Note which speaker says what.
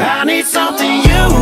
Speaker 1: I need something you